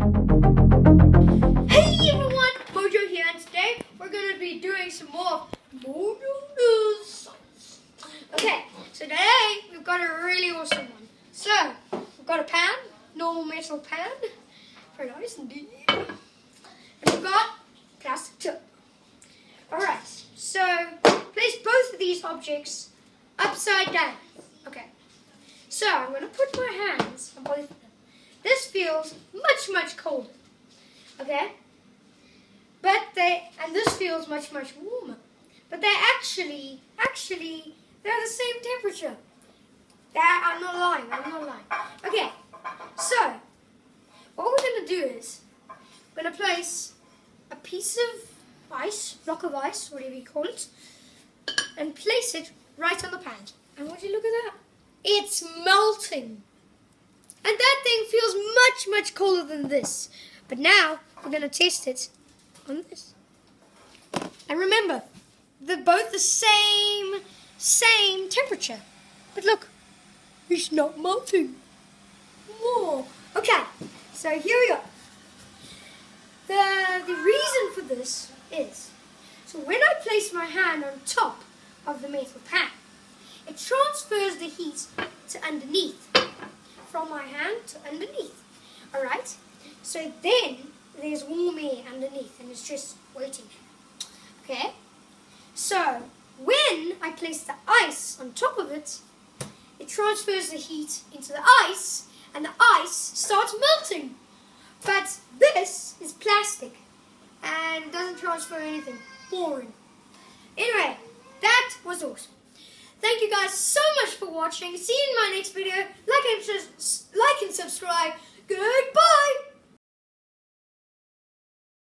Hey everyone, Mojo here, and today we're going to be doing some more Mojo News. Okay, so today we've got a really awesome one. So, we've got a pan, normal metal pan, very nice indeed. And we've got plastic tip. Alright, so place both of these objects upside down. Okay, so I'm going to put my hands on both of them. Feels much, much colder. Okay? But they, and this feels much, much warmer. But they're actually, actually, they're the same temperature. They're, I'm not lying, I'm not lying. Okay, so, what we're going to do is, we're going to place a piece of ice, block of ice, whatever you call it, and place it right on the pan. And would you look at that? It's melting. And that thing feels much, much colder than this. But now we're going to test it on this. And remember, they're both the same, same temperature. But look, it's not melting. Whoa. Okay, so here we go. The, the reason for this is, so when I place my hand on top of the metal pan, it transfers the heat to underneath from my hand to underneath. Alright? So then there's warm air underneath and it's just waiting. Okay? So when I place the ice on top of it, it transfers the heat into the ice and the ice starts melting. But this is plastic and doesn't transfer anything. Boring. Anyway, that was awesome. Thank you guys so much for watching. See you in my next video. Like and, like and subscribe.